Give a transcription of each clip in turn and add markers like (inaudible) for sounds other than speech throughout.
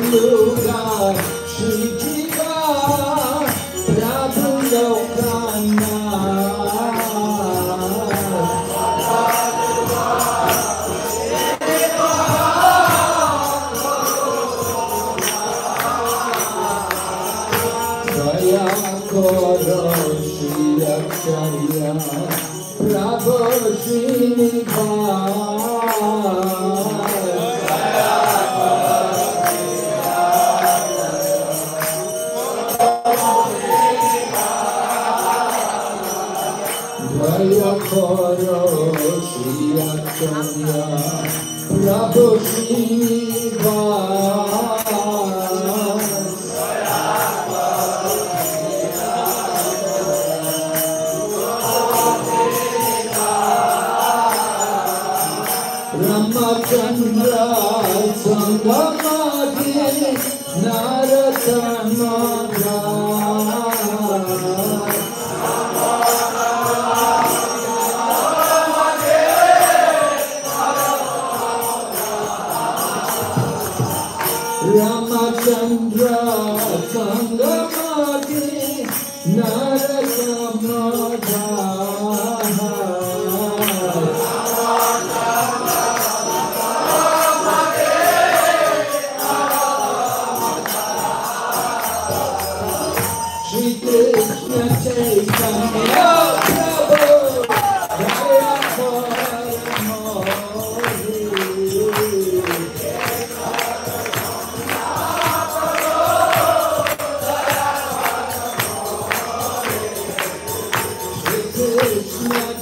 Vatayuga Shri Jiva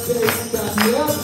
Krishna Chaitanya Prabhu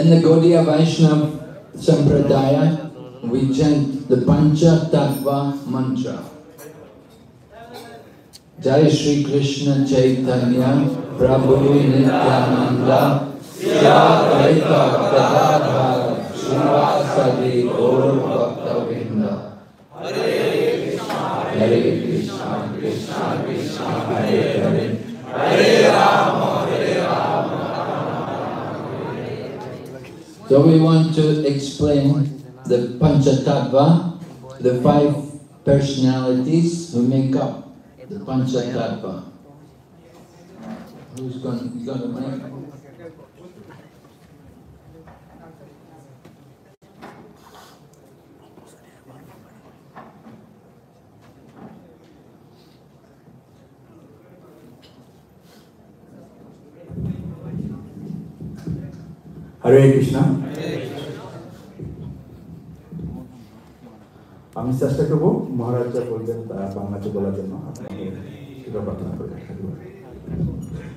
In the Gaudiya Vaishnava Sampradaya, we chant the Pancha Tattva mantra. Jai Shri Krishna Chaitanya Prabhu Nityananda Shri Advaita Gadadhara Srivasadi Gaur So we want to explain the Panchatattva, the five personalities who make up the Panchatattva. Who's going, you got a mic? হরে কৃষ্ণ আমি চেষ্টা করবো মহারাজ যা বলবেন তা বাংলাতে বলার জন্য আপনাকে কৃপা প্রার্থনা করি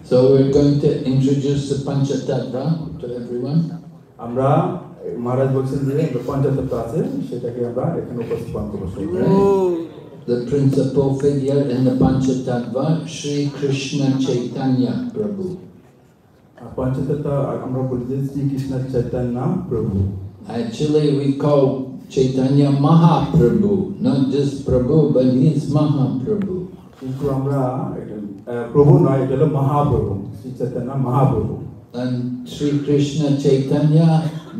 So we're going to introduce the Panchatattva to everyone. আমরা মহারাজ বলছেন যে পঞ্চায়েত আছে সেটাকে আমরা এখানে উপস্থাপন করবো The principal figure in the Panchatattva, Sri Krishna Chaitanya Prabhu. Panchayat আমরা বলি যে শ্রীকৃষ্ণ চৈতন্য প্রভু Actually, we call Chaitanya Mahaprabhu, not just Prabhu, but he's Mahaprabhu. কিন্তু আমরা এটা, আহ, প্রভু নয় এটা হলো Mahaprabhu Shri Chaitanya Mahaprabhu And Sri Krishna Chaitanya,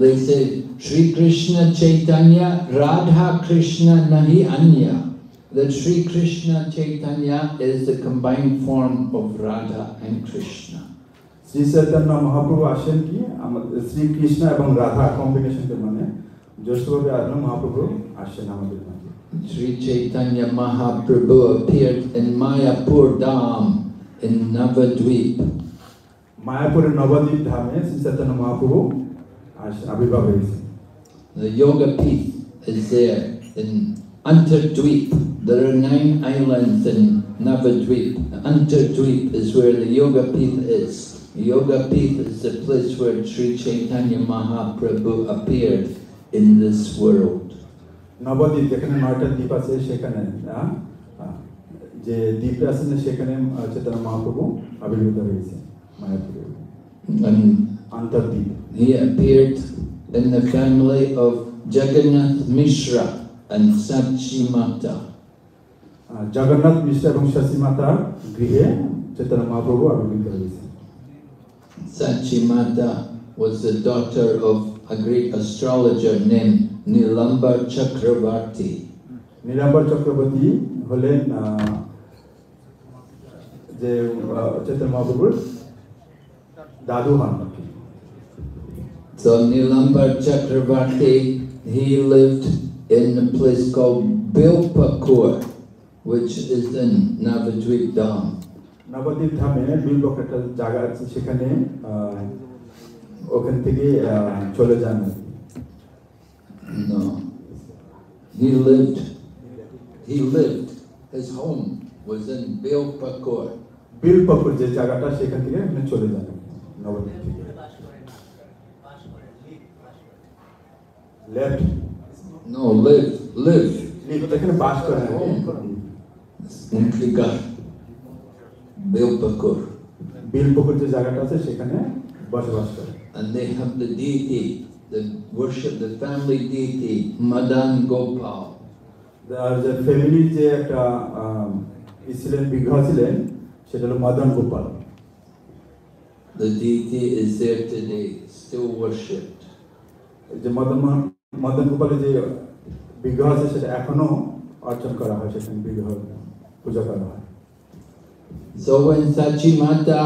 they say, Sri Krishna Chaitanya, Radha Krishna Nahi Anya. That Sri Krishna Chaitanya is the combined form of Radha and Krishna. Shri Chaitanya Mahaprabhu আসেন কি আমাদের শ্রীকৃষ্ণ এবং রাধা কম্বিনেশনকে মানে জ্যেষ্ঠভাবে আসলে মহাপ্রভু আসেন আমাদের Sri Chaitanya Mahaprabhu appeared in Mayapur Dham in Navadvip. মায়াপুরে নবদ্বীপ ধামে শ্রী চৈতন্য মহাপ্রভু আবির্ভাব হয়েছে The Yoga Peeth is there in Antardweep. There are nine islands in Navadvip. Antardweep is where the Yoga Peeth is. Yoga Peeth is the place where Sri Chaitanya Mahaprabhu appeared in this world. Nabadwip যেখানে নয়টা দ্বীপ আছে সেখানে আহ, আহ, যে দ্বীপটা আছে না সেখানে আহ, চৈতন্য মহাপ্রভু আবির্ভূত হয়েছে মায়াপুরে And আন্তর্দ্বীপ He appeared in the family of Jagannath Mishra and Sachi Mata. আহ, জগন্নাথ মিশ্র এবং শশী মাতার গৃহে চৈতন্য মহাপ্রভু আবির্ভূত হয়েছে Sachimata was the daughter of a great astrologer named Nilambar Chakravarti. Nilambar Chakravarti হলেন যে চৈতন্য মহাপ্রভুর So Nilambar Chakravarti, he lived in a place called Bilpakur, which is in Navadvip Dham. Nabadwip ধামে বিলবক একটা জায়গা আছে সেখানে আহ, ওখান থেকে আহ, চলে যান No. He lived, he lived, his home was in Bilpakur. বিলপকুর যে জায়গাটা সেখান থেকে ওখানে চলে যান নবদ্বীপ থেকে লেফট No, live, live. এখানে বাস করেন Unkliga. Bilpakur. বিলপকুর যে জায়গাটা আছে সেখানে বসবাস করেন And they have the deity, the worship, the family deity, Madan Gopal. আর যে ফ্যামিলির যে একটা ছিলেন বিগ্রহ ছিলেন সেটা হলো Madan Gopal The deity is there today, still worshipped. যে মদন মদন গোপালের যে বিগ্রহ আছে সেটা এখনও অর্চন করা হয় সেখানে বিগ্রহ পূজা করা হয় So when Sachimata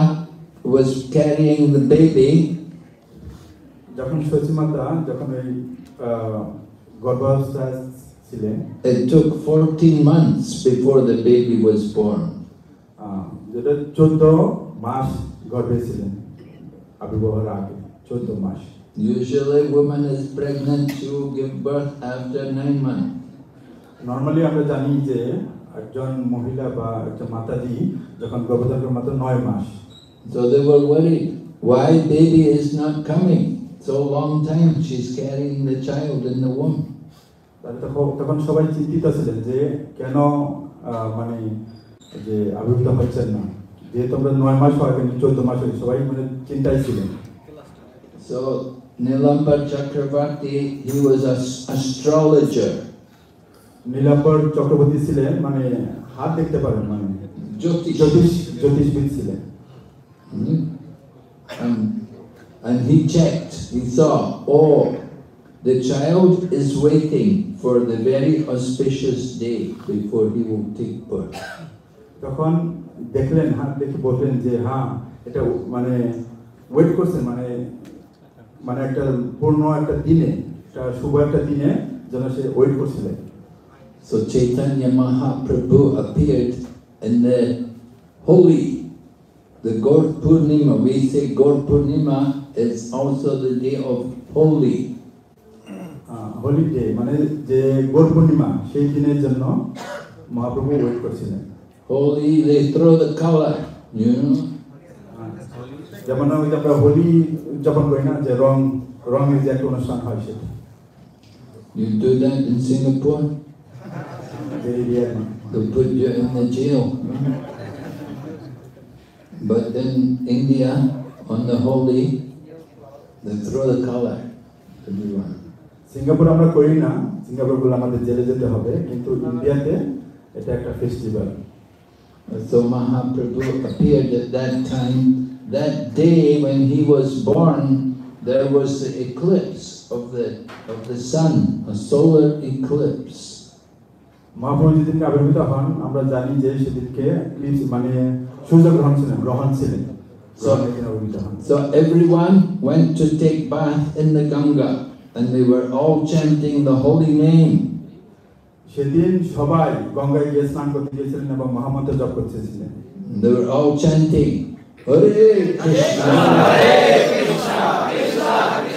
was carrying the baby, যখন সচিমাতা যখন ওই আহ, গর্ভাবস্থায় ছিলেন it took 14 months before the baby was born. আহ, যেটা চোদ্দ মাস গর্ভে ছিলেন আবির্ভাবের আগে চোদ্দ মাস Usually, woman is pregnant, she will give birth after nine months. Normally আমরা জানি যে একজন মহিলা বা একজন মাতাজি যখন গর্ভধারণ মাত্র নয় মাস So they were worried. Why baby is not coming? So long time she's carrying the child in the womb. তাহলে তখন তখন সবাই চিন্তিত ছিলেন যে কেন আহ, মানে যে আবির্ভূত হচ্ছেন না যেহেতু আমরা নয় মাস হয় কিন্তু চোদ্দ মাস হয় সবাই মানে চিন্তায় ছিলেন So Nilambar Chakravarti, he was an astrologer. নীলাম্বর চক্রবর্তী ছিলেন মানে হাত দেখতে পারেন মানে. জ্যোতিষ জ্যোতিষবিদ ছিলেন and he checked, he saw, oh, the child is waiting for the very auspicious day before he will take birth. তখন দেখলেন হাত দেখে বললেন যে হ্যাঁ এটা মানে ওয়েট করছেন মানে মানে একটা পূর্ণ একটা দিনে একটা শুভ একটা দিনে যেন সে ওয়েট করছিলেন So Chaitanya Mahaprabhu appeared in the Holi, the Gaur Purnima. We say Gaur Purnima is also the day of Holi. Ah, holy day, মানে যে গোট পূর্ণিমা সেই দিনের জন্য মহাপ্রভু ওয়েট করছিলেন Holi they throw the color you know যেমন আমরা হোলি উদযাপন করি না যে রং রঙের যে একটা অনুষ্ঠান হয় সেটা You do that in Singapore? to put you in the jail. But in India, on the Holi, they throw the collar everyone. Singapore আমরা করি না সিঙ্গাপুর বলে আমাদের জেলে যেতে হবে কিন্তু ইন্ডিয়াতে এটা একটা festival So Mahaprabhu appeared at that time. That day when he was born, there was the eclipse of the of the sun, a solar eclipse. Mahaprabhu যেদিনকে আবির্ভূত হন আমরা জানি যে সেদিনকে eclipse মানে সূর্যগ্রহণ ছিলেন গ্রহণ ছিলেন গ্রহণের দিন আবির্ভূত হন So everyone went to take bath in the Ganga, and they were all chanting the holy name. সেদিন সবাই গঙ্গায় গিয়ে স্নান করতে গিয়েছিলেন এবং মহামন্ত্র জপ করতেছিলেন They were all chanting Hare Krishna. Yes,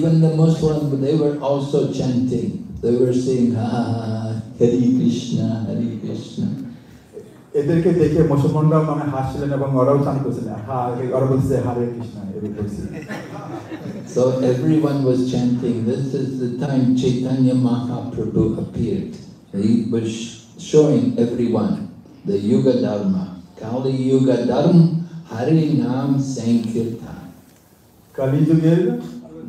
even the Muslim, they were also chanting. They were saying, Ah, Hare Krishna, Hare Krishna. এদেরকে দেখে মুসলমানরা মানে হাসছিলেন এবং ওরাও চান করছিলেন হ্যাঁ ওরা বলছে হারে কৃষ্ণ এরকম করছে So everyone was chanting. This is the time Chaitanya Mahaprabhu appeared. He was showing everyone the Yuga Dharma. Kali Yuga Dharma, Hari Nam Sankirtan. কালীযুগের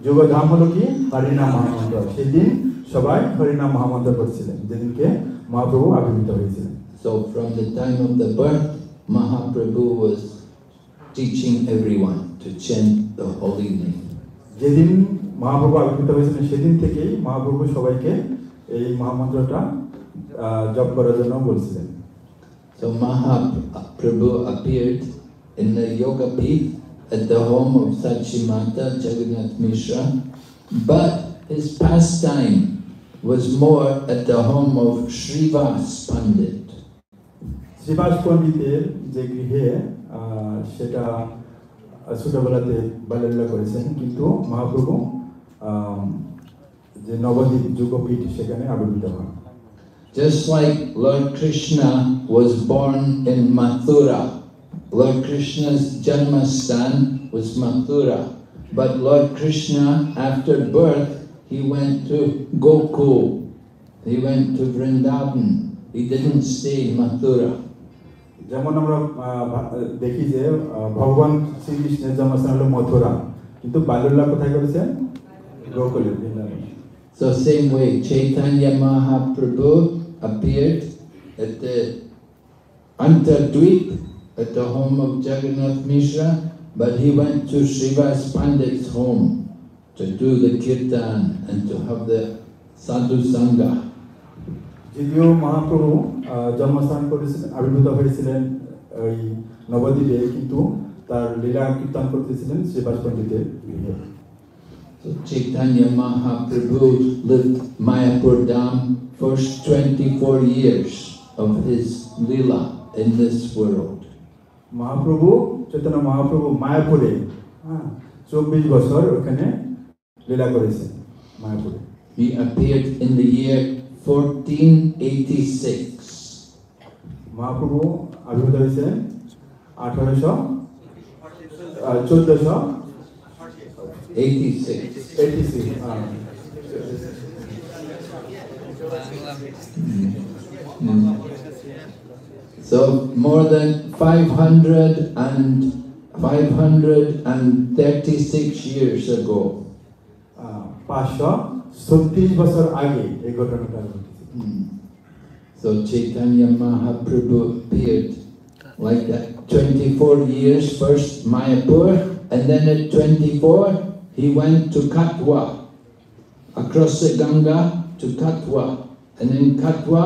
যোগধাম হলো কি হরিনাম মহামন্ত্র। সেদিন সবাই হরিনাম মহামন্ত্র করছিলেন যেদিনকে মহাপ্রভু আবির্ভূত হয়েছিলেন। So from the time of the birth, Mahaprabhu was teaching everyone to chant the holy name. যেদিন মহাপ্রভু আবির্ভূত হয়েছিলেন সেদিন থেকেই মহাপ্রভু সবাইকে এই মহামন্ত্রটা জপ করার জন্য বলছিলেন। So Mahaprabhu appeared in the Yoga Peeth at the home of Sachimata Jagannath Mishra, but his pastime was more at the home of Srivas Pandit. Srivas পণ্ডিতের যে গৃহে আহ, সেটা ছোটবেলাতে বাল্যলীলা করেছেন কিন্তু মহাপ্রভু আহ, যে নবদ্বীপ যুগপীঠ সেখানে আবির্ভূত হন Just like Lord Krishna was born in Mathura, Lord Krishna's Janmastan was Mathura, but Lord Krishna, after birth, he went to Gokul, he went to Vrindavan, he didn't stay in Mathura. যেমন আমরা আহ, ভা- দেখি যে আহ, ভগবান শ্রীকৃষ্ণের জন্মস্থান হলো মথুরা কিন্তু বাল্যলীলা কোথায় করেছেন গোকুলে বৃন্দাবনে So same way, Chaitanya Mahaprabhu appeared at the Antardweep at the home of Jagannath Mishra, but he went to Srivas Pandit's home to do the kirtan and to have the sadhu sangha. যদিও মহাপ্রভু জন্মস্থান করেছিলেন আবির্ভূত হয়েছিলেন এই নবদ্বীপে কিন্তু তার লীলা কীর্তন করতেছিলেন শ্রীবাস পণ্ডিতের So Chaitanya Mahaprabhu lived Mayapur Dham first 24 years of his lila in this world. Mahaprabhu Chaitanya Mahaprabhu মায়াপুরে হ্যাঁ চব্বিশ বছর ওখানে লীলা করেছেন মায়াপুরে He appeared in the year 1486. Mahaprabhu আবির্ভূত হয়েছিলেন আঠারোশো চোদ্দশো 86. Eighty six So more than 500 and 536 years ago, পাঁচশো ছত্রিশ বছর আগে এই ঘটনাটা ঘটেছে Hmm. So Chaitanya Mahaprabhu appeared like that. 24 years first Mayapur, and then at 24 he went to Katwa, across the Ganga to Katwa, and in Katwa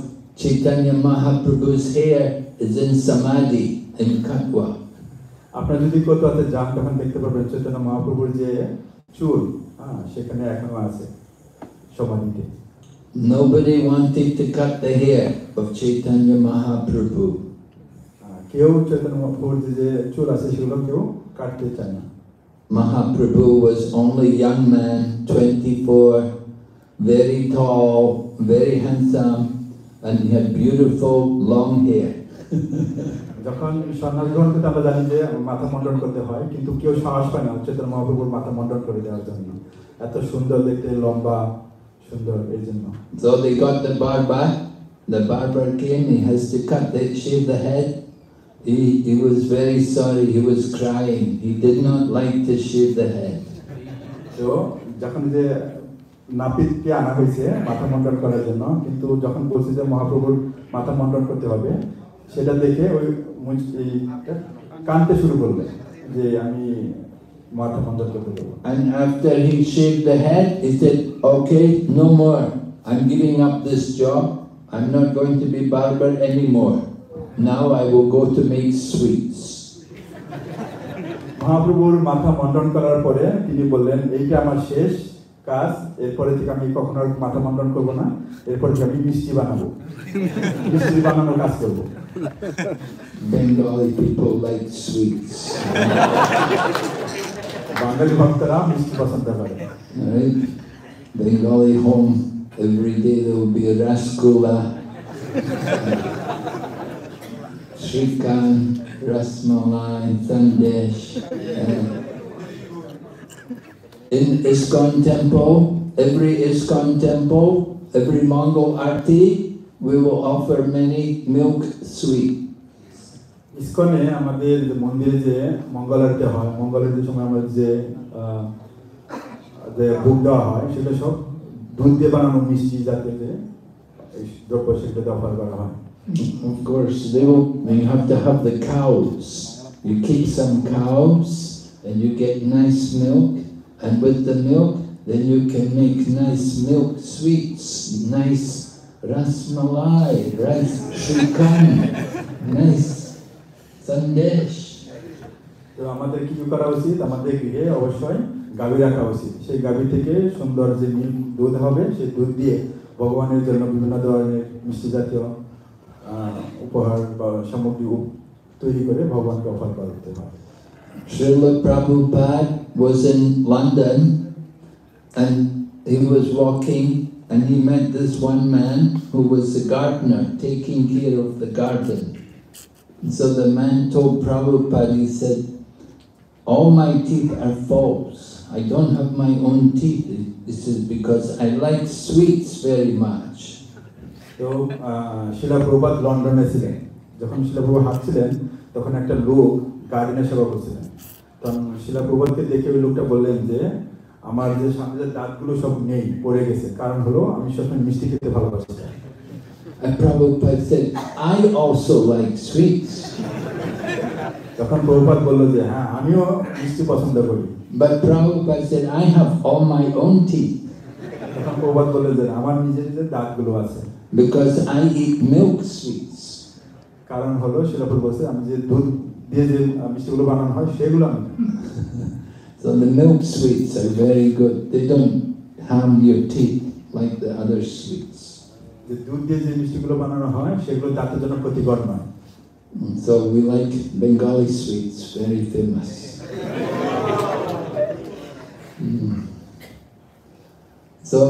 Chaitanya Mahaprabhu's hair is in Samadhi in Katwa. আপনারা যদি কতুয়াতে যান তখন দেখতে পাবেন চৈতন্য মহাপ্রভুর যে চুল হ্যাঁ সেখানে এখনো আছে সমাধিতে Nobody wanted to cut the hair of Chaitanya Mahaprabhu. আহ, কেউ চৈতন্য মহাপ্রভুর যে- যে চুল আছে সেগুলো কেউ কাটতে চায় না Mahaprabhu was only young man, 24, very tall, very handsome, and he had beautiful long hair. যখন সন্ন্যাস গ্রহণ করতে আমরা জানি যে মাথা মন্ডন করতে হয় কিন্তু কেউ সাহস পায় না চৈতন্য মহাপ্রভুর মাথা মন্ডন করে দেওয়ার জন্য এত সুন্দর দেখতে লম্বা সুন্দর এই জন্য So they got the barber, the barber came, he has to cut the, shave the head. He, he was very sorry, he was crying. He did not like to shave the head. তো যখন যে নাপিতকে আনা হয়েছে মাথা মন্ডন করার জন্য কিন্তু যখন বলছে যে মহাপ্রভুর মাথা মন্ডন করতে হবে সেটা দেখে ওই কানতে শুরু করবে যে আমি মাথা মন্ডন করতে দেবো And after he shaved the head, he said, okay, no more. I'm giving up this job. I'm not going to be barber anymore. Now I will go to make sweets. মহাপ্রভুর মাথা মন্ডন করার পরে তিনি বললেন এইটা আমার শেষ কাজ এরপরে থেকে আমি কখনো আর মাথা মন্ডন করব না এরপরে থেকে আমি মিষ্টি বানাবো। মিষ্টি বানানোর কাজ করব। বেঙ্গলি বাঙালি ভক্তরা মিষ্টি পছন্দ করে। Bengali home, every day there will be a rasgulla, shrikhan, in ISKCON temple, every ISKCON temple, every Mongol arti, we will offer many milk sweet. ইস্কনে আমাদের যে মন্দিরে যে মঙ্গল আরতি হয় মঙ্গল আরতির সময় আমাদের যে আহ, যে ভোগ দেওয়া হয় সেটা সব দুধ দিয়ে বানানো মিষ্টি জাতীয় যে এই দ্রব্য সেগুলোতে অফার করা হয় Of course, they will, you have to have the cows. You keep some cows and you get nice milk, and with the milk, then you can make nice milk sweets, nice rasmalai, rice shrikand, nice sandesh. তো আমাদের কি কি করা উচিত আমাদের গৃহে অবশ্যই গাভী রাখা উচিত সেই গাভী থেকে সুন্দর যে মিল্ক দুধ হবে সেই দুধ দিয়ে ভগবানের জন্য বিভিন্ন ধরনের মিষ্টি জাতীয় আহ, উপহার বা সামগ্রী উপ- তৈরি করে ভগবানকে অফার করতে হয় Srila Prabhupada was in London and he was walking and he met this one man who was the gardener taking care of the garden. And so the man told Prabhupada, he said, All my teeth are false. I don't have my own teeth. This is because I like sweets very much. তো শিলা প্রভাত লন্ডনে ছিলেন যখন শিলা প্রভা হাঁটছিলেন তখন একটা লোক গার্ডেনের সেবা করছিলেন তখন শিলা প্রভাতকে দেখে ওই লোকটা বললেন যে আমার যে সামনে যে দাঁতগুলো সব নেই পড়ে গেছে কারণ হলো আমি সবসময় মিষ্টি খেতে ভালোবাসি And Prabhupada said, I also like sweets. তখন প্রভুপাত বলল যে হ্যাঁ আমিও মিষ্টি পছন্দ করি But Prabhupada said, I have all my own teeth. তখন প্রভুপাত বলল যে আমার নিজের নিজের দাঁতগুলো আছে because I eat milk sweets. কারণ হলো শিলাপুর বলছে আমি যে দুধ দিয়ে যে আহ, মিষ্টিগুলো বানানো হয় সেগুলো আমি খাই। So the milk sweets are very good. They don't harm your teeth like the other sweets. যে দুধ দিয়ে যে মিষ্টিগুলো বানানো হয় সেগুলো দাঁতের জন্য ক্ষতিকর নয় And so we like Bengali sweets, very famous. Mm. So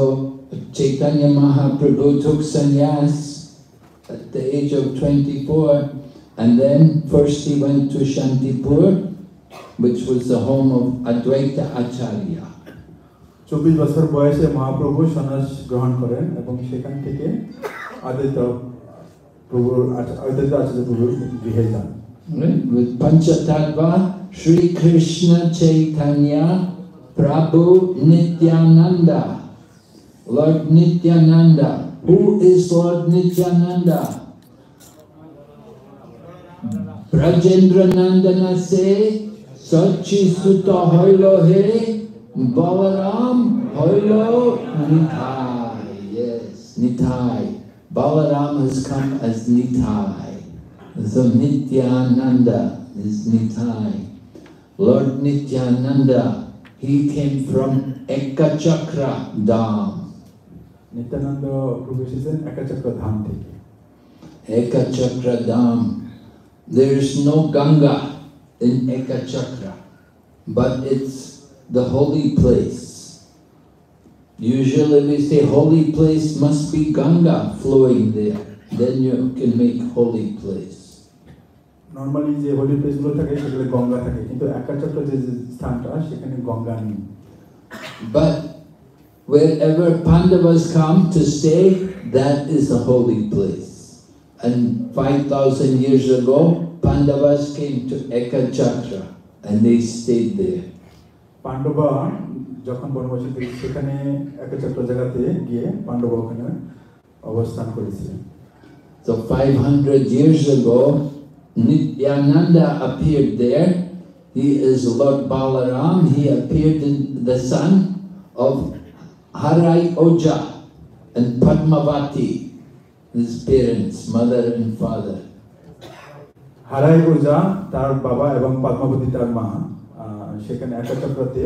Chaitanya Mahaprabhu took sannyas at the age of 24 and then first he went to Shantipur which was the home of Advaita Acharya. চব্বিশ বছর বয়সে মহাপ্রভু সন্ন্যাস গ্রহণ করেন এবং সেখান থেকে আদিত্য প্রভুর আচ- আদিত্য আচার্য প্রভুর গৃহে যান Right? With Panchatattva, Sri Krishna Chaitanya, Prabhu Nityananda, Lord Nityananda. Who is Lord Nityananda? Brajendra Nandana se Sachi Suta Hoilo He Balaram Hoilo Nitai. Yes, Nitai. Balaram has come as Nitai. So Nityananda is Nitai. Lord Nityananda, he came from Ekachakra Dham. Nityananda Prabhu is in Ekachakra Dham. Ekachakra Dham. There is no Ganga in Ekachakra, but it's the holy place. Usually we say holy place must be Ganga flowing there. Then you can make holy place. Normally যে holy প্লেসগুলো থাকে সেগুলো গঙ্গা থাকে কিন্তু একাচক্র যে যে স্থানটা সেখানে গঙ্গা নেই But wherever Pandavas come to stay, that is a holy place. And 5,000 years ago, Pandavas came to Ekachakra and they stayed there. Pandava যখন বনবাসী থেকে সেখানে একটা ছোট্ট জায়গাতে গিয়ে পাণ্ডব ওখানে অবস্থান করেছিলেন So 500 years ago, Nityananda appeared there. He is Lord Balaram. He appeared in the son of Harai Ojha and Padmavati his parents, mother and father. হারাই ওজা তার বাবা এবং পদ্মাবতী তার মা আহ, সেখানে একাচক্রতে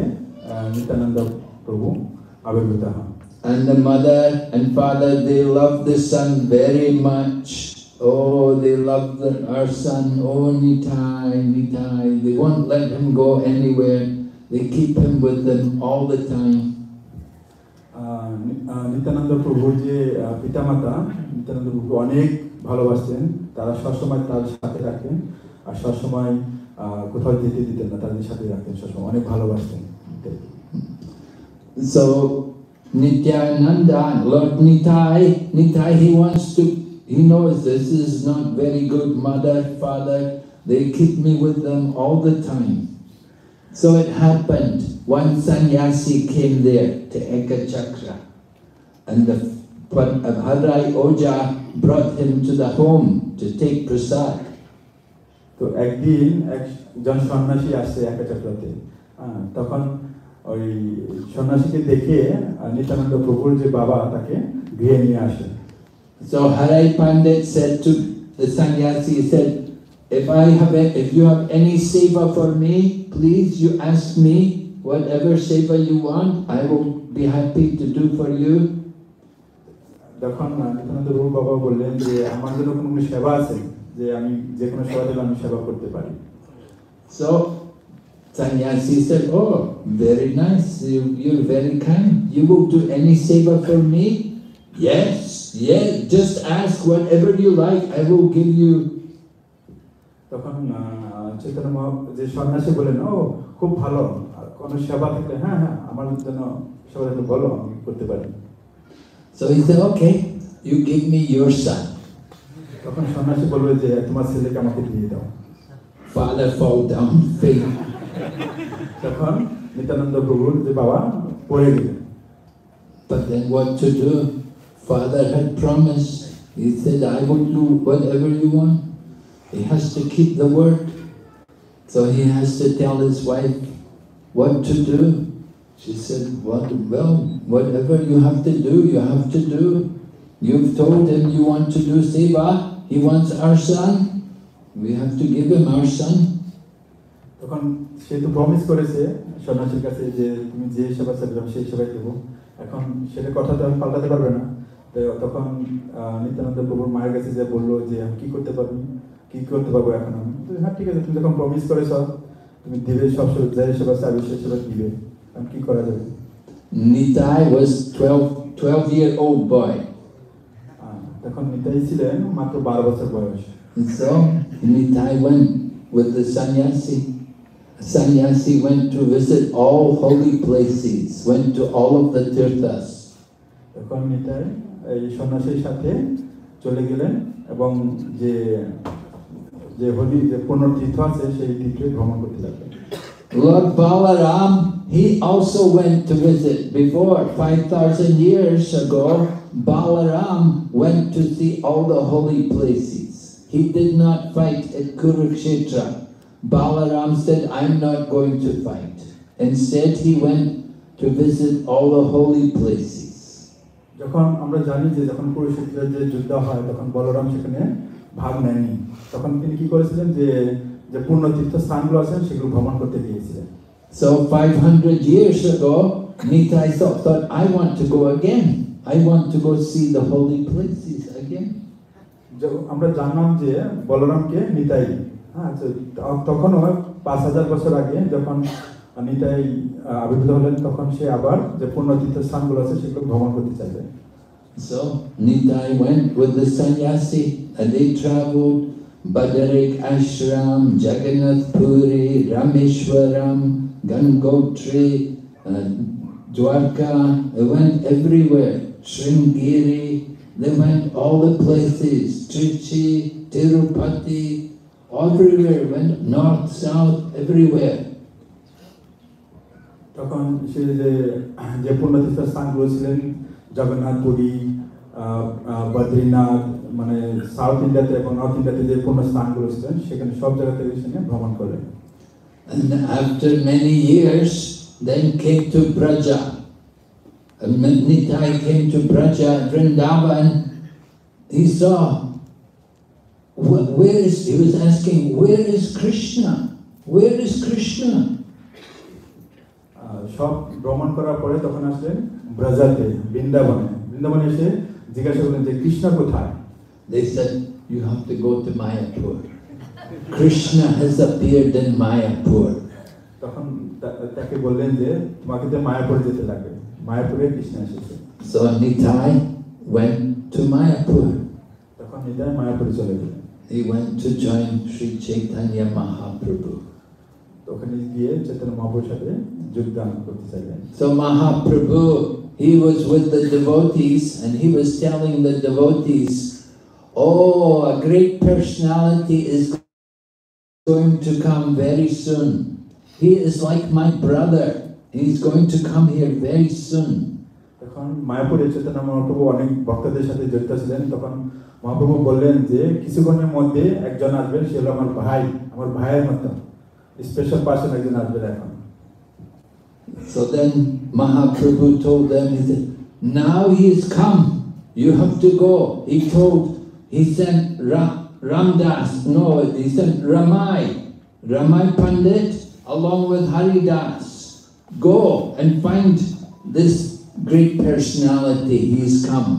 আহ, নিত্যানন্দ প্রভু আবির্ভূত হন And the mother and father, they love the son very much. Oh, they love the, our son. Oh, Nitai, Nitai. They won't let him go anywhere. They keep him with them all the time. আহ, নি- আহ, নিত্যানন্দ প্রভুর যে আহ, পিতামাতা নিত্যানন্দ প্রভু অনেক ভালোবাসতেন তারা সবসময় তার সাথে রাখতেন আর সবসময় আহ, কোথাও যেতে দিতেন না তাদের সাথে রাখতেন সবসময় অনেক ভালোবাসতেন So Nityananda, Lord Nitai, Nitai, he wants to, he knows this is not very good, mother, father, they keep me with them all the time. So it happened, One sannyasi came there to Eka Chakra. And the Harai Ojha brought him to the home to take prasad. তো একদিন একজন সন্ন্যাসী আসছে একা চক্রাতে তখন ওই সন্ন্যাসীকে দেখে নিত্যানন্দ প্রভুর যে বাবা তাকে গৃহে নিয়ে আসে। So Harai Pandit said to the sannyasi, he said, if I have, if you have any seva for me, please you ask me whatever seva you want, I will be happy to do for you. যখন আহ, নিত্যানন্দ প্রভুর বাবা বললেন যে আমার জন্য কোনো কোনো সেবা আছে যে আমি যে কোনো সেবা দিলে আমি সেবা করতে পারি So sannyasi said, oh, very nice, you, you're very kind. You will do any seva for me? Yes, yes, just ask whatever you like, I will give you. তখন আহ, চৈতন্য মহা- যে সন্ন্যাসী বলেন ও খুব ভালো আর কোনো সেবা থাকলে হ্যাঁ হ্যাঁ আমার জন্য সেবা থাকলে বলো আমি করতে পারি So he said, okay, you give me your son. তখন সন্ন্যাসী বলবে যে তোমার ছেলেকে আমাকে দিয়ে দাও Father fall down, faint. তখন নিত্যানন্দ প্রভুর যে বাবা পড়ে গেলেন But then what to do? Father had promised. He said, I will do whatever you want. He has to keep the word. So he has to tell his wife what to do. She said, what, well, whatever you have to do, you have to do. You've told him you want to do seva. He wants our son. We have to give him our son. তখন সে তো promise করেছে সন্ন্যাসীর কাছে যে তুমি যে সেবা চাইবে আমি সেই সেবাই দেবো এখন সেটা কথা তো আমি পাল্টাতে পারবে না তো তখন নিত্যানন্দ প্রভুর মায়ের কাছে যে বলল যে আমি কি করতে পারবি কি করতে পারব এখন আমি হ্যাঁ ঠিক আছে তুমি যখন প্রমিস করেছ তুমি দিবে সব সেবা যে সেবা চাইবে সেই সেবা দিবে এখন কি করা যাবে Nitai was 12, 12 year old boy. আহ, তখন নিতাই ছিলেন মাত্র বারো বছর বয়স And so Nitai went with the sannyasi. Sannyasi went to visit all holy places, went to all of the tirthas. তখন নিতাই এই সন্ন্যাসীর সাথে চলে গেলেন এবং যে যে হোলি যে পুণ্যতীর্থ আছে সেই তীর্থে ভ্রমণ করতে লাগলেন Lord Balaram, he also went to visit. Before 5,000 years ago, Balaram went to see all the holy places. He did not fight at Kurukshetra. Balaram said, I'm not going to fight. Instead, he went to visit all the holy places. যখন আমরা জানি যে যখন কুরুক্ষেত্রের যে যুদ্ধ হয় তখন বলরাম সেখানে ভাগ নেননি তখন তিনি কি করেছিলেন যে যে পুণ্যতীর্থ স্থানগুলো আছেন সেগুলো ভ্রমণ করতে গিয়েছিলেন So 500 years ago, Nitai thought, thought, I want to go again. I want to go see the holy places again. যখন আমরা জানলাম যে বলরামকে নিতাই হ্যাঁ তখনও পাঁচ হাজার বছর আগে যখন নিতাই আবির্ভূত হলেন তখন সে আবার যে পুণ্যতীর্থ স্থানগুলো আছে সেগুলো ভ্রমণ করতে চাইবে So Nitai went with the sannyasi and they traveled Badarik Ashram, Jagannath Puri, Rameshwaram, Gangotri, uh, Dwarka, they went everywhere. Sringeri, they went all the places, Trichy, Tirupati, everywhere, went north, south, everywhere. তখন সে যে যে পূর্ণতীর্থ স্থানগুলো ছিলেন জগন্নাথ পুরী বদ্রীনাথ মানে south ইন্ডিয়াতে এবং north ইন্ডিয়াতে যে পুণ্য স্থানগুলো ছিলেন সেখানে সব জায়গা থেকে সেখানে ভ্রমণ করলেন And after many years, then came to Braja. And Nitai came to Braja, Vrindavan, he saw, wh- where is, he was asking, where is Krishna? Where is Krishna? সব ভ্রমণ করার পরে তখন আসলেন ব্রাজাতে বৃন্দাবনে বৃন্দাবনে এসে জিজ্ঞাসা করলেন যে কৃষ্ণ কোথায় They said, You have to go to Mayapur. Krishna has appeared in Mayapur. তখন তা- তাকে বললেন যে তোমাকে তো মায়াপুর যেতে লাগবে মায়াপুরে কৃষ্ণ এসেছে So Nitai went to Mayapur. তখন নিতাই মায়াপুরে চলে গেলেন He went to join Sri Chaitanya Mahaprabhu. তো ওখানে গিয়ে চেতন মহাপুর সাথে যোগদান করতে চাইলেন So Mahaprabhu, he was with the devotees and he was telling the devotees, Oh, a great personality is going to come very soon. He is like my brother. He's going to come here very soon. তখন মায়াপুরে চেতনা মহাপ্রভু অনেক ভক্তদের সাথে জড়িত ছিলেন তখন মহাপ্রভু বললেন যে কিছুক্ষণের মধ্যে একজন আসবেন সে হলো আমার ভাই আমার ভাইয়ের মতো স্পেশাল পার্সন একজন আসবেন এখন So then Mahaprabhu told them, he said, Now he has come. You have to go. He told, he sent Ra- Ramdas, no, he sent Ramai, Ramai Pandit, along with Haridas. Go and find this great personality. He's come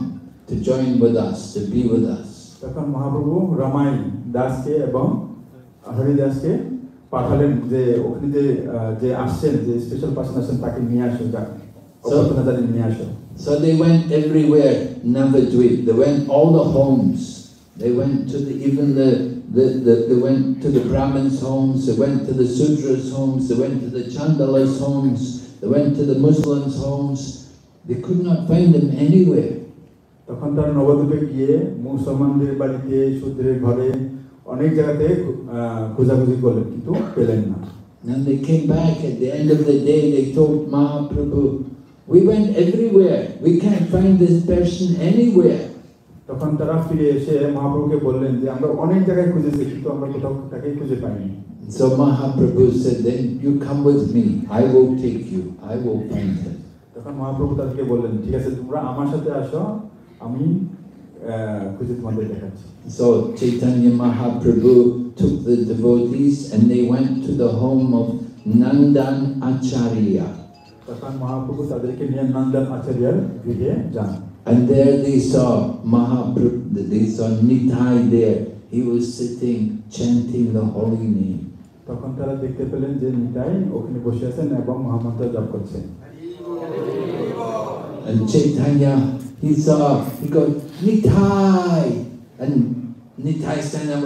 to join with us, to be with us. তখন মহাপ্রভু রমাই দাসকে এবং হরিদাসকে পাঠালেন যে ওখানে যে আহ, যে আসছেন যে স্পেশাল পার্সন আসছেন তাকে নিয়ে আসো যা অভ্যর্থনা জানিয়ে নিয়ে আসো So they went everywhere, Navadvip. They went all the homes. They went to the, even the, the, the, they went to the Brahmins' homes, they went to the Sudras' homes, they went to the Chandalas' homes, they went to the Muslims' homes. They could not find him anywhere. তখন তারা নবদ্বীপে গিয়ে মুসলমানদের বাড়িতে শূদ্রের ঘরে অনেক জায়গাতে আহ, খোঁজাখুঁজি করলেন কিন্তু পেলেন না And they came back at the end of the day, they told Mahaprabhu, we went everywhere, we can't find this person anywhere. তখন তারা ফিরে এসে মহাপ্রভুকে বললেন যে আমরা অনেক জায়গায় খুঁজেছি কিন্তু আমরা কোথাও তাকে খুঁজে পাইনি So Mahaprabhu said, then you come with me, I will take you, I will find him. তখন মহাপ্রভু তাদেরকে বললেন ঠিক আছে তোমরা আমার সাথে আসো আমি আহ, খুঁজে তোমাদের দেখাচ্ছি So Chaitanya Mahaprabhu took the devotees and they went to the home of Nandan Acharya. তখন মহাপ্রভু তাদেরকে নিয়ে নন্দন আচার্যের গৃহে যান And there they saw Mahaprabhu, they saw Nitai there. He was sitting chanting the holy name. তখন তারা দেখতে পেলেন যে নিতাই ওখানে বসে আছেন এবং মহামন্ত্র জপ করছেন And Chaitanya, he saw, he goes, Nitai! And Nitai stand up,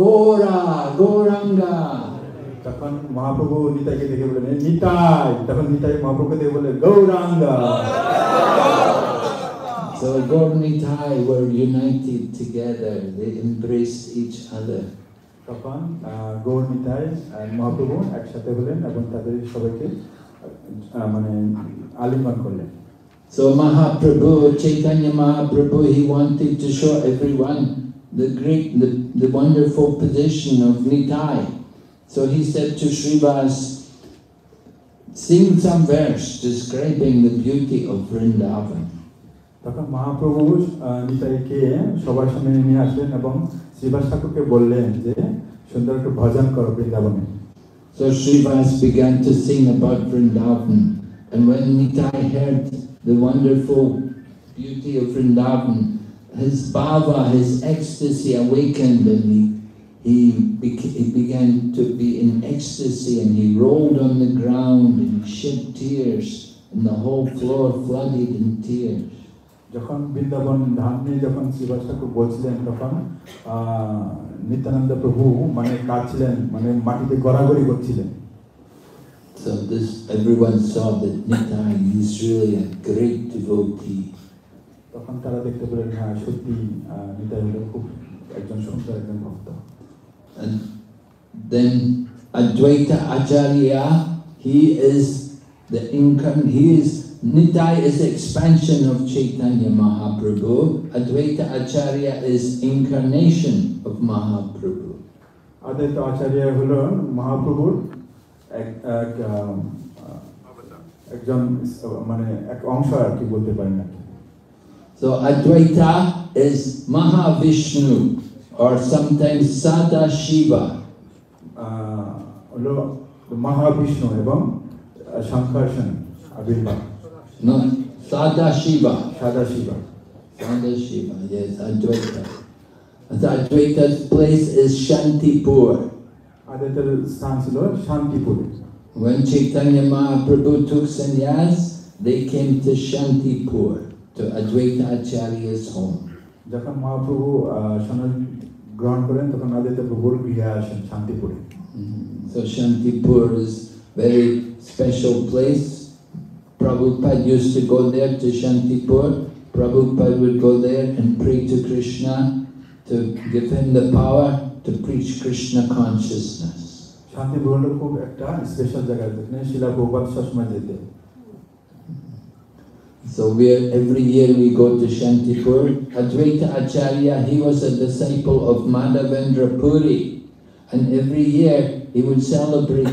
Gora, Goranga! তখন মহাপ্রভু নিতাইকে দেখে বললেন নিতাই তখন নিতাই মহাপ্রভুকে দেখে বললেন Gauranga So Gaur Nitai were united together, they embraced each other. তখন আহ, গৌর নিতাই আর মহাপ্রভু একসাথে হলেন এবং তাদের সবাইকে আহ, মানে আলিঙ্গন করলেন So Mahaprabhu, Chaitanya Mahaprabhu, he wanted to show everyone the great, the, the wonderful position of Nitai. So he said to Srivas, sing some verse describing the beauty of Vrindavan. তখন মহাপ্রভু আহ, নিতাইকে সবার সামনে নিয়ে আসলেন এবং শ্রীবাস ঠাকুরকে বললেন যে সুন্দর একটু ভজন করো বৃন্দাবনে So Srivas began to sing about Vrindavan. And when Nitai heard the wonderful beauty of Vrindavan, his bhava, his ecstasy awakened and he, he, bec- he began to be in ecstasy and he rolled on the ground and shed tears and the whole floor flooded in tears. যখন বৃন্দাবন ধাম নিয়ে যখন শ্রীবাস ঠাকুর বলছিলেন তখন নিত্যানন্দ প্রভু মানে কাঁদছিলেন মানে মাটিতে গড়াগড়ি করছিলেন So this everyone saw that Nitai is really a great devotee. তখন তারা দেখতে পেলেন হ্যাঁ সত্যি নিতাই হলো খুব একজন সুন্দর একজন ভক্ত And then Advaita Acharya, he is the income, he is, Nitai is the expansion of Chaitanya Mahaprabhu. Advaita Acharya is incarnation of Mahaprabhu. Advaita Acharya হলেন Mahaprabhu ek ek একজন মানে এক অংশ আর কি বলতে পারেন আর So Advaita is Mahavishnu or sometimes Sada Shiva. হলো Mahavishnu এবং Shankarshan আবির্ভাব No, Sadashiva. সাদা Shiba Sadashiva, yes, Advaita. The Advaita's place is Shantipur. আদিত্যের স্থান ছিল শান্তিপুরে When Chaitanya Mahaprabhu took sannyas, they came to Shantipur, to Advaita Acharya's home. যখন মহাপ্রভু আহ, সনদ গ্রহণ করেন তখন আদিত্য প্রভুর গৃহে আসেন শান্তিপুরে So Shantipur is very special place. Prabhupada used to go there to Shantipur. Prabhupada would go there and pray to Krishna to give him the power to preach Krishna consciousness. Shantipur হলো খুব একটা স্পেশাল জায়গা যেখানে শিলা প্রভুপাত সবসময় যেতে So we are, every year we go to Shantipur. Advaita Acharya, he was a disciple of Madhavendra Puri. And every year he would celebrate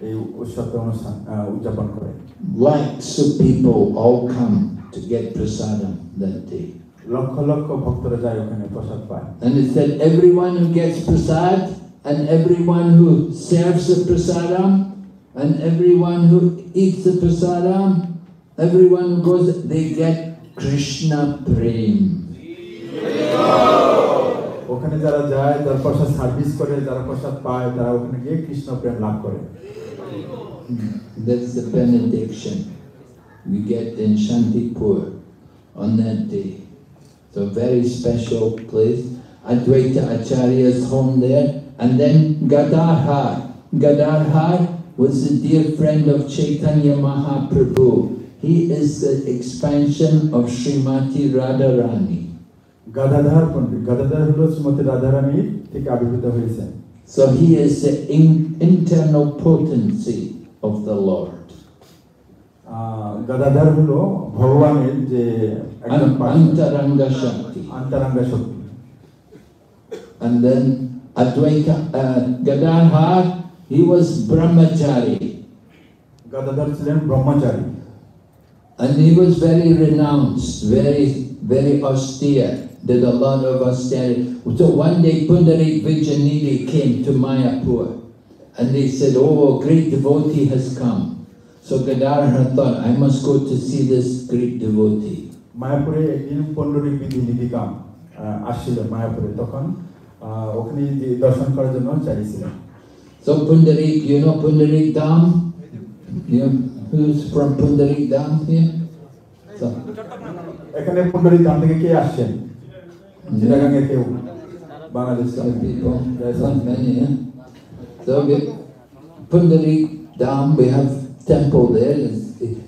এই উৎসবটা অনুষ্ঠান আহ, উদযাপন করে Lakhs of people all come to get prasadam that day. Lakh lakh ভক্তরা যায় ওখানে প্রসাদ পায় And it said everyone who gets prasad and everyone who serves the prasadam and everyone who eats the prasadam, everyone who goes, they get Krishna prem. ওখানে যারা যায় যারা প্রসাদ service করে যারা প্রসাদ পায় তারা ওখানে গিয়ে কৃষ্ণ প্রেম লাভ করে Mm-hmm. That's the benediction we get in Shantipur on that day. It's a very special place. Advaita Acharya's home there. And then Gadadhar. Gadadhar was a dear friend of Chaitanya Mahaprabhu. He is the expansion of Srimati Radharani. গাদাধার পণ্ডিত গাদাধার হলো Shrimati Radharani So he is the in- internal potency of the Lord. আহ, গাদাধার হলো ভগবানের যে একজন An- পার্শ্বদ, Antaranga Shakti. আন্তরাঙ্গা Shakti And then Advaita uh, Gadadhar, he was brahmachari গাদাধার ছিলেন ব্রহ্মচারী and he was very renounced, very, very austere, did a lot of austerity. So one day Pundarik Vidyanidhi came to Mayapur and they said, oh, a great devotee has come. So Gadadhar thought, I must go to see this great devotee. মায়াপুরে একদিন পণ্ডরী বিধি নীতিকাম আসছিল মায়াপুরে তখন ওখানে দর্শন করার জন্য চাইছিলাম So Pundarik, you know Pundarik Dham. You know, who's from Pundarik Dham here? So, এখানে পুন্ডরী ধাম থেকে কে আসছেন নিরাগাঙ্গে কেউ বাঙালি people. Many. So we, Pundarik Dham, we have temple there.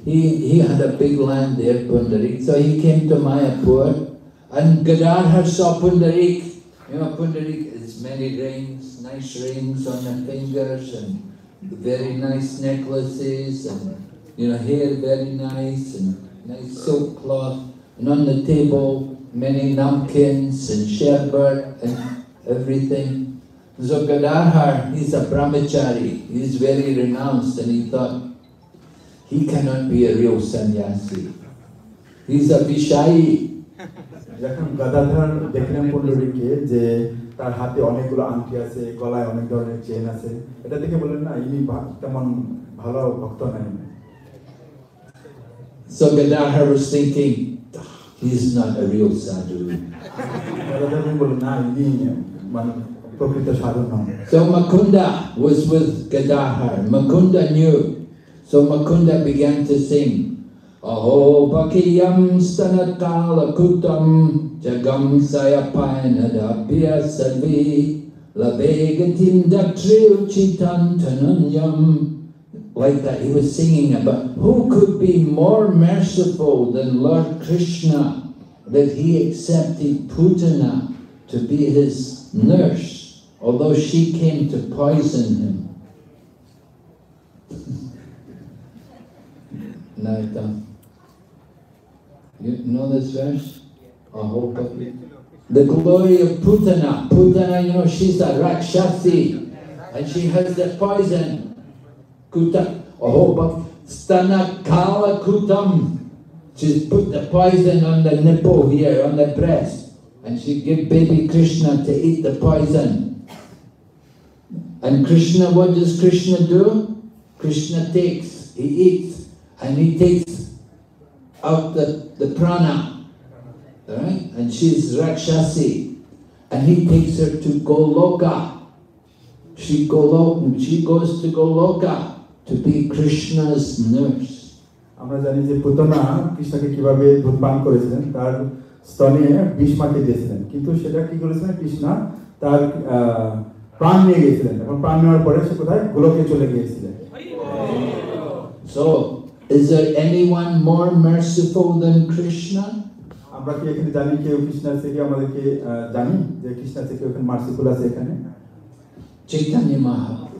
He, he had a big land there, Pundari. So he came to Mayapur. And Gadadhar saw Pundari, You know, Pundari is many rings, nice rings on the fingers and very nice necklaces and, you know, hair very nice and nice silk cloth. And on the table, many namkins and sherbet and everything. So Gadadhar, he's a brahmachari, he's very renounced and he thought, he cannot be a real sannyasi. He's a Vishayi. যখন গদাধর দেখলেন পল্লবীকে যে তার হাতে অনেকগুলো আংটি আছে গলায় অনেক ধরনের চেন আছে এটা দেখে বলেন না ইনি তেমন ভালো ভক্ত নাই So Gadadhar was thinking, He's not a real sadhu. so Mukunda was with Gadadhar. Mukunda knew. So Mukunda began to sing. Aho bakiyam stanakala kutam jagam sayapainadabhya sarvi labegatim datriuchitam tananyam. Like that, he was singing about who could be more merciful than Lord Krishna that he accepted Putana to be his nurse, although she came to poison him. (laughs) Naita. You know this verse? I hope. The glory of Putana. Putana, you know, she's a Rakshasi. And she has the poison. Kuta. Stana Kala Kutam. She's put the poison on the nipple here, on the breast. And she give baby Krishna to eat the poison. And Krishna, what does Krishna do? Krishna takes, he eats, and he takes out the, the prana. Right? And she's Rakshasi. And he takes her to Goloka. She, Golo, she goes to Goloka to be Krishna's nurse. আমরা জানি যে পুতনা কৃষ্ণকে কীভাবে দুধ পান করেছিলেন তার স্তনে বিষ মাখিয়ে দিয়েছিলেন। কিন্তু সেটা কি করেছিলেন? কৃষ্ণা তার প্রাণ নিয়ে গিয়েছিলেন এখন প্রাণ নেওয়ার পরে সে কোথায়? গোলকে চলে গিয়েছিলেন। So, is there anyone more merciful than Krishna? আমরা কি এখানে জানি কেউ কৃষ্ণার থেকে আমাদেরকে জানি যে কৃষ্ণা থেকে ওখানে মার্সিকুল আছে এখানে? Chaitanya Mahaprabhu.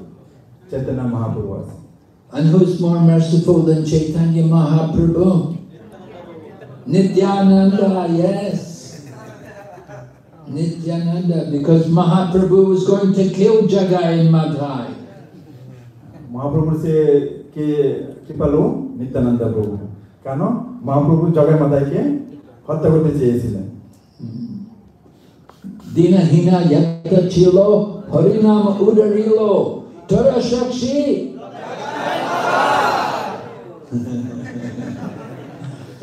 চৈতন্য মহাপ্রভু আছে। And who's more merciful than Chaitanya Mahaprabhu? Nityananda, yes. Nityananda, because Mahaprabhu was going to kill Jagai Madhai. মহাপ্রভুর সে কে কি পালো নিত্যানন্দ প্রভু কেন মহাপ্রভু জগাই মাতাইকে হত্যা করতে চেয়েছিলেন Dina hina yata chilo, harinama udarilo, tora shakshi. (laughs)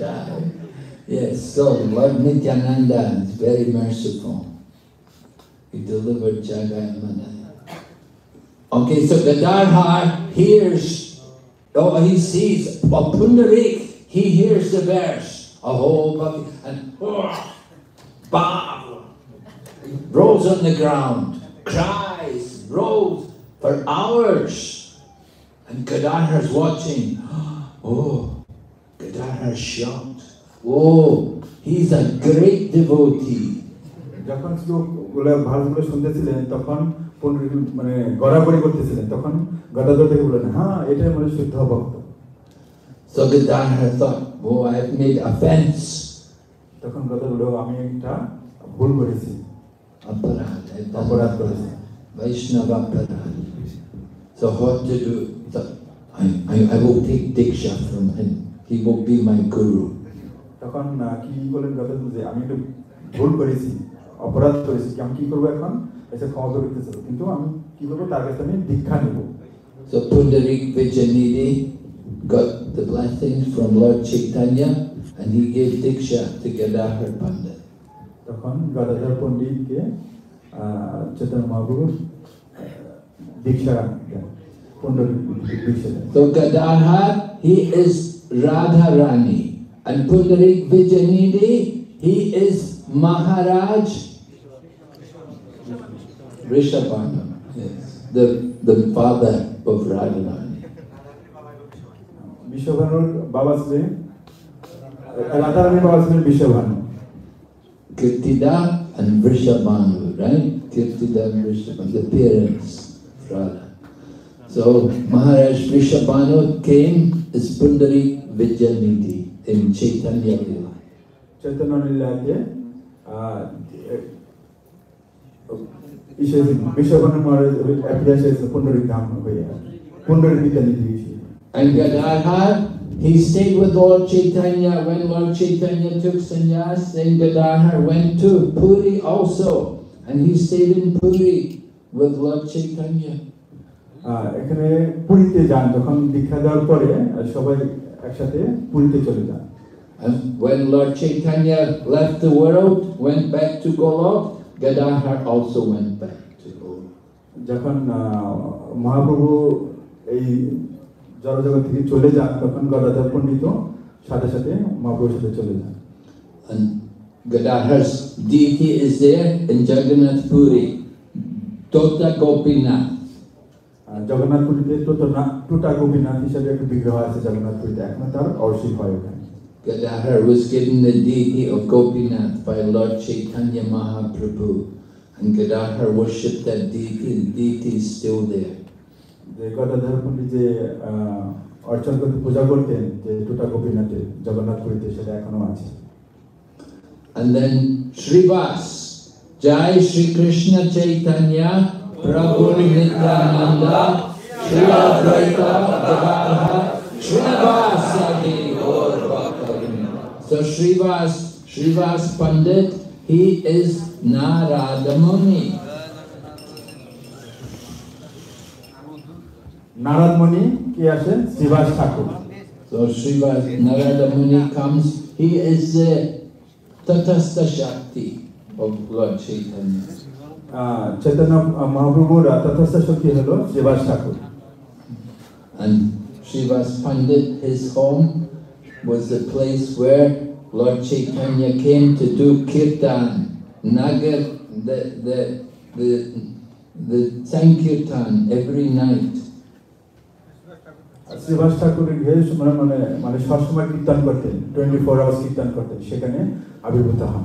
yes, so Lord Nityananda is very merciful. He delivered Jagai Madhai. Okay, so Gadadhar hears, oh, he sees, oh, Pundarik, he hears the verse, a whole bucket, and (laughs) oh, bam, rolls on the ground, cries, rolls for hours. And Gadadhar's watching. (gasps) Oh, Oh, Gadarhar's shocked. Oh, he's a great devotee. যখন শ্লোকগুলো ভাষগুলো শুনতেছিলেন তখন পণ্ডিত মানে গড়াগড়ি করতেছিলেন তখন গদাধর থেকে বললেন হ্যাঁ এটাই মানে শুদ্ধ ভক্ত So Gadadhar thought, oh, I've made offense. তখন গদাধর বলল আমি একটা ভুল করেছি Aparad, I've done অপরাধ করেছি Vaishnava Aparad. So what to do? I, I, I will take Diksha from him. He will be my guru. তখন কি বলেন কথা যে আমি একটু ভুল করেছি অপরাধ করেছি। আমি কি করবো এখন? এসে ক্ষমা করে দিতে চাবো কিন্তু আমি কি করবো? তার কাছে আমি দীক্ষা নেব। So Pundarik Vidyanidhi got the blessing from Lord Chaitanya and he gave Diksha to Gadadhar Pandit. তখন গদাধর পণ্ডিতকে চৈতন্য মহাপ্রভু দীক্ষা রাখেন। so Gadadhar, he is Radha Rani. And Pundarik Vidyanidhi, he is Maharaj Vrishabhanu. Yes. The, the father of Radharani. Vrishabhanu's Baba's name? Radharani Baba's name Vishabhanu. Kirtida and Vrishabhanu, right? Kirtida and Vrishabhanu, the parents, Radha. So Maharaj Vrishabhanu came as Pundari Vidyanidhi in Chaitanya Lila. Chaitanya Lila, uh, uh, Vrishabhanu Maharaj uh, appears as Pundari Dham, Pundari Vidyanidhi. And Gadadhar, he stayed with Lord Chaitanya. When Lord Chaitanya took sannyas, then Gadadhar went to Puri also. And he stayed in Puri with Lord Chaitanya. এখানে পুরীতে যান যখন দীক্ষা দেওয়ার পরে সবাই একসাথে পুরীতে চলে যান And when Lord Chaitanya left the world, went back to Golok, Gadadhar also went back to Golok. যখন মহাপ্রভু এই জড়জগৎ থেকে চলে যান তখন গদাধর পণ্ডিত সাথে সাথে মহাপ্রভুর সাথে চলে যান And Gadadhar's deity is there in Jagannath Puri, Tota Gopinath. আর জগন্নাথ পুরীতে টোটা টুটা গোপীনাথ হিসাবে একটা বিগ্রহ আছে জগন্নাথ পুরীতে এখন তার অর্শিক হয় ওখানে Gadadhar was given the deity of Gopinath by Lord Chaitanya Mahaprabhu. And Gadadhar worshipped that deity, the deity is still there. যে গদাধর পণ্ডিত যে আহ, অর্চনা করতে পূজা করতেন যে টুটা গোপীনাথে জগন্নাথপুরীতে সেটা এখনো আছে And then Srivas, Jai Shri Krishna Chaitanya, Prabhu Nityananda So Shrivas, Shrivas Pandit, he is Narada Muni. Narad Muni, he is Shrivas So Shrivas Narada Muni comes, he is the Tatastha Shakti of Lord Chaitanya. Chaitanya Mahaprabhu, তথস্থ শক্তি হলো Srivas Thakur And Srivas Pandit, his home was the place where Lord Chaitanya came to do kirtan, nagar, the, the, the, the sankirtan every night. Srivas ঠাকুরের গৃহে মানে মানে সবসময় কীর্তন করতেন twenty four hours কীর্তন করতেন সেখানে আবির্ভূত হন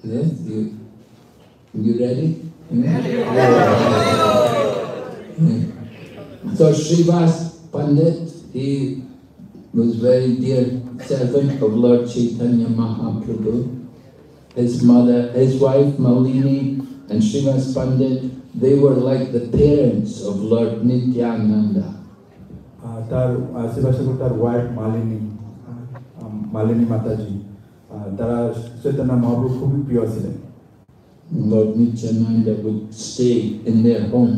Yes, you, you ready? Hmm? Hmm. So Srivas Pandit, he was very dear servant of Lord Chaitanya Mahaprabhu. His mother, his wife Malini and Srivas Pandit, they were like the parents of Lord Nityananda. আহ, তার আহ, শ্রীবাস ঠাকুর তার wife Malini আহ, মালিনী মাতাজি আহ, তারা চৈতন্য মহাপ্রভু খুবই প্রিয় ছিলেন Lord Nityananda would stay in their home.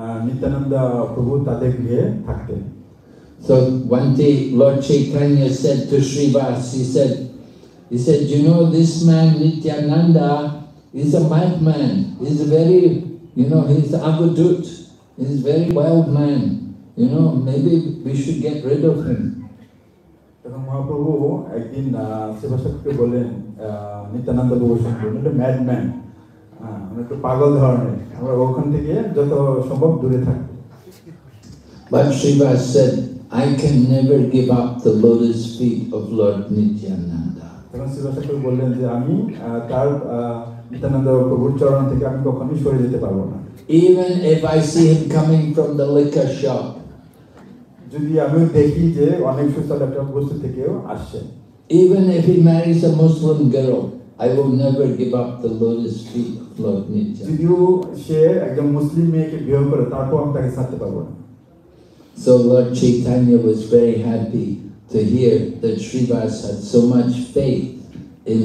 আহ, নিত্যানন্দ প্রভু তাদের গৃহে থাকতেন So one day Lord Chaitanya said to Srivas, he said, he said, you know this man Nityananda is a madman. He's a very, you know, he's avadut. He's a very wild man. You know, maybe we should get rid of him. তখন মহাপ্রভু একদিন শ্রীবাস বললেন নিত্যানন্দ প্রভু শুনলেন এটা madman আমরা একটু পাগল ধরনের আমরা ওখান থেকে যত সম্ভব দূরে থাকব But Srivas said, I can never give up the lotus feet of Lord Nityananda. তখন শ্রীবাস বললেন যে আমি তার নিত্যানন্দ প্রভুর চরণ থেকে আমি কখনোই সরে যেতে পারব না Even if I see him coming from the liquor shop, যদি আমিও দেখি যে অনেক সুস্বাদু একটা বস্তু থেকেও আসছে even if he marries a Muslim girl, I will never give up the lotus feet of Lord Nityananda. যদিও সে একজন মুসলিম মেয়েকে বিয়ে করে তারপর আমি তাকে ছাড়তে পারব না So Lord Chaitanya was very happy to hear that Srivas had so much faith in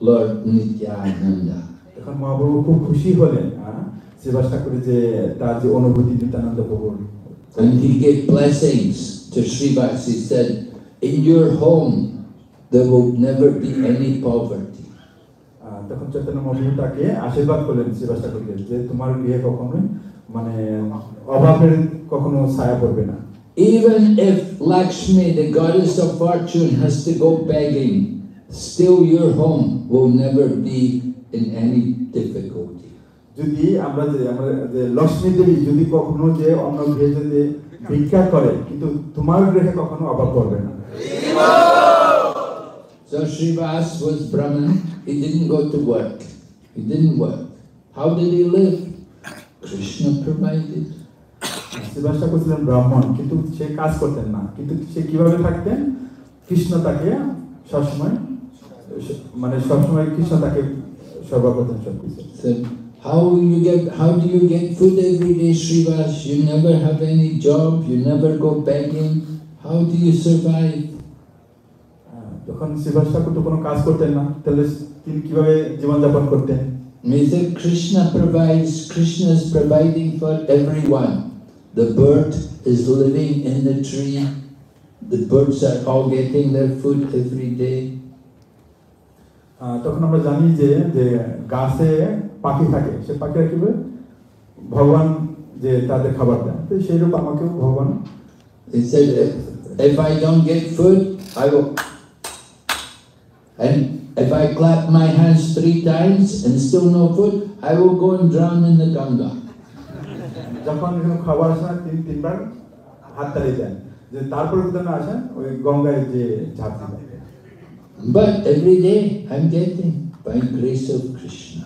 Lord Nityananda. এখন মহাপ্রভু খুব খুশি হলেন হ্যাঁ, শ্রীবাস ঠাকুরের যে তার যে অনুভূতি নিত্যানন্দ প্রভুর And he gave blessings to Srivas. He said, In your home there will never be any poverty. আহ, তখন চৈতন্য মহাপ্রভু তাকে আশীর্বাদ করলেন শ্রীবাস ঠাকুরকে যে তোমার বিয়ে কখনোই মানে অভাবের কখনো ছায়া পড়বে না Even if Lakshmi, the goddess of fortune, has to go begging, still your home will never be in any difficulty. যদি আমরা যে আমরা যে লক্ষ্মী দেবী যদি কখনো যে অন্য গৃহে যদি ভিক্ষা করে কিন্তু তোমার গৃহে কখনো অভাব করবে না So Srivas was Brahman, he didn't go to work. He didn't work. How did he live? Krishna provided. Srivas ঠাকুর ছিলেন ব্রাহ্মণ কিন্তু সে কাজ করতেন না কিন্তু সে কীভাবে থাকতেন কৃষ্ণ তাকে সবসময় মানে সবসময় কৃষ্ণ তাকে সর্বা করতেন সব কিছু how you get how do you get food every day, Srivas? You never have any job, you never go begging. How do you survive? আহ, যখন শ্রীবাস ঠাকুর তো কোনো কাজ করতেন না তাহলে তিনি কিভাবে জীবনযাপন করতেন May that Krishna provides, Krishna is providing for everyone. The bird is living in the tree. The birds are all getting their food every day. আহ, তখন আমরা জানি যে যে গাছে পাখি থাকে সে পাখিরা কিভাবে ভগবান যে তাদের খাবার দেন তো সেইরূপ আমাকেও ভগবান He said, if, if I don't get food, I will. And if I clap my hands three times and still no food, I will go and drown in the Ganga. যখন এখানে খাবার আসে না তিন তিনবার হাত তালি দেন যে তারপরে যদি না আসেন ওই গঙ্গায় যে ঝাঁপ দিবেন But every day I'm getting by grace of Krishna.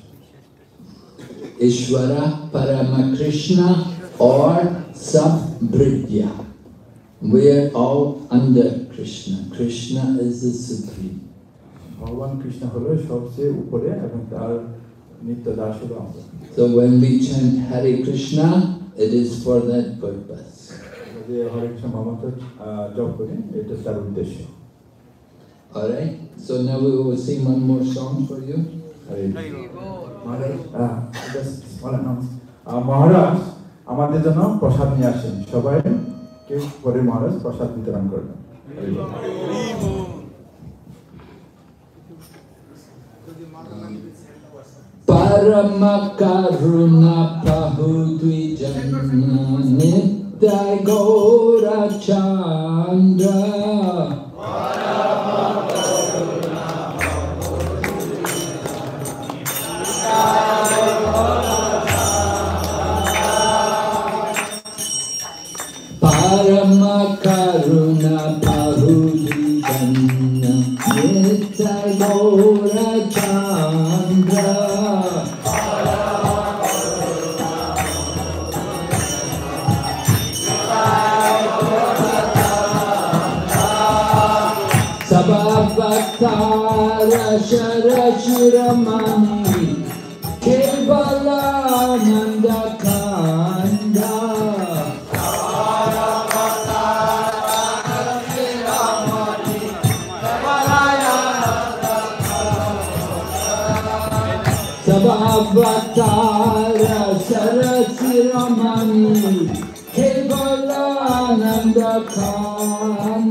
Ishvara Paramakrishna or Sabhridya. We are all under Krishna. Krishna is the supreme. ভগবান কৃষ্ণ হলো সবচেয়ে উপরে এবং তার নিত্য দাস হলো আমরা So when we chant Hare Krishna, it is for that purpose. আমরা যে হরে কৃষ্ণ মহামন্ত্র আহ, জপ করি এটা তার উদ্দেশ্য Alright? So now we will sing one more song for you. হরে মহারাজ মহারাজ আমাদের জন্য প্রসাদ নিয়ে আসেন। সবাই কেউ পরে মহারাজ প্রসাদ বিতরণ করবেন? পরম করুণা প্রভু তুই জন্ম নিত্য Kevalananda Kanda Sabhavatara Sharashiramani Kevalananda Kanda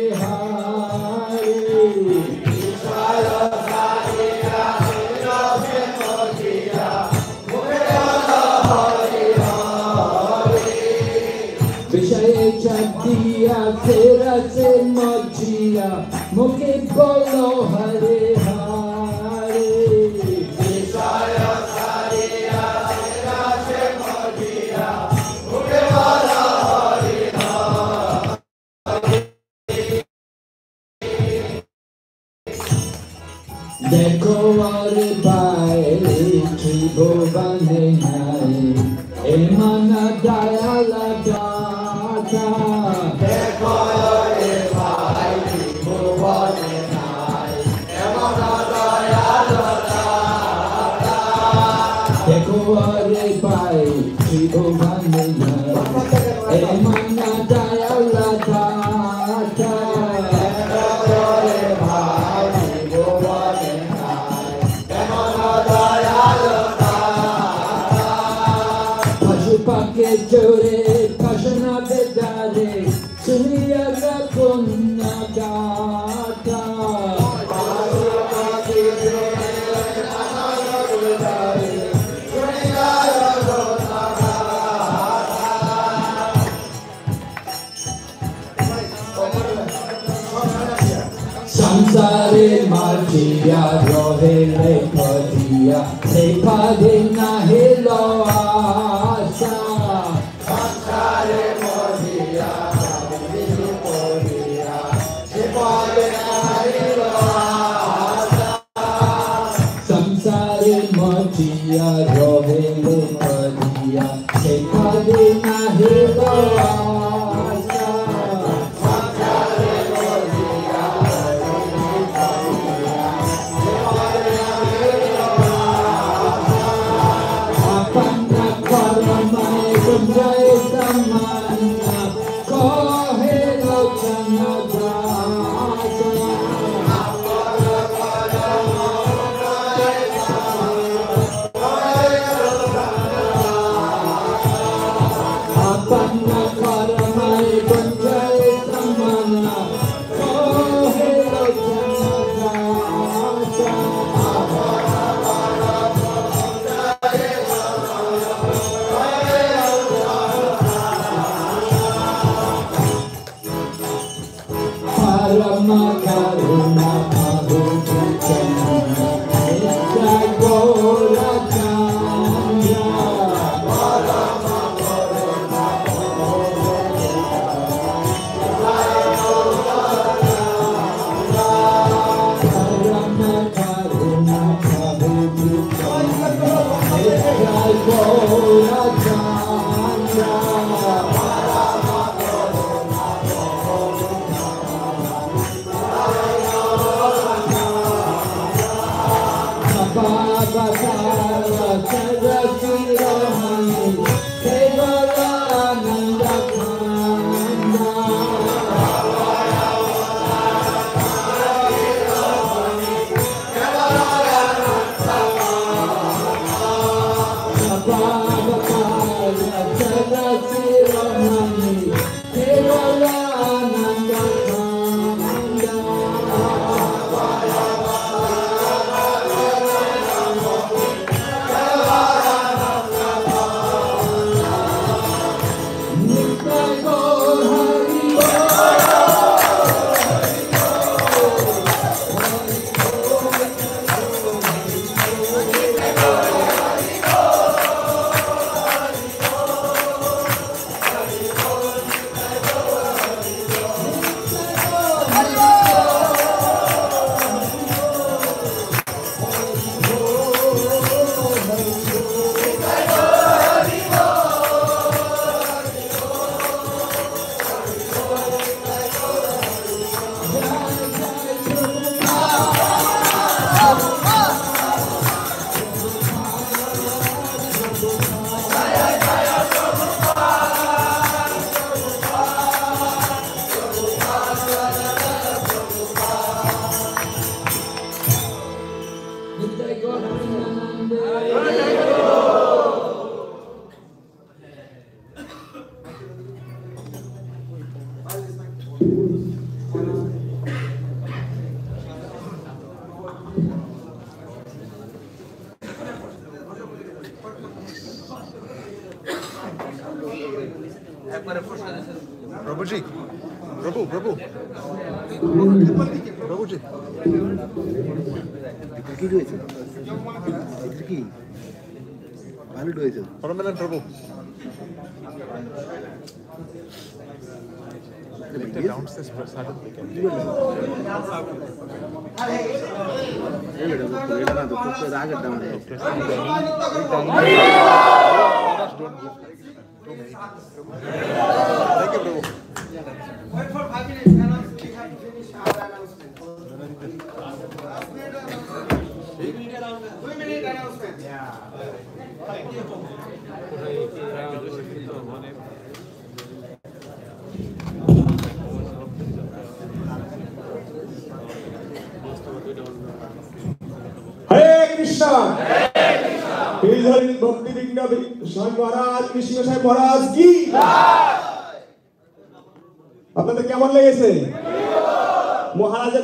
Sunday night. get the downstairs prasadam, we can do Thank you, bro. Wait for five minutes, and we have to finish our announcement. Two minute announcement. Yeah. Thank you. হরে কৃষ্ণ। বীরধরী ভক্তি বিঘ্ন স্বামী মহারাজ, কৃষ্ণ সাহেব মহারাজ কি? আপনাদের কেমন লেগেছে? মহারাজের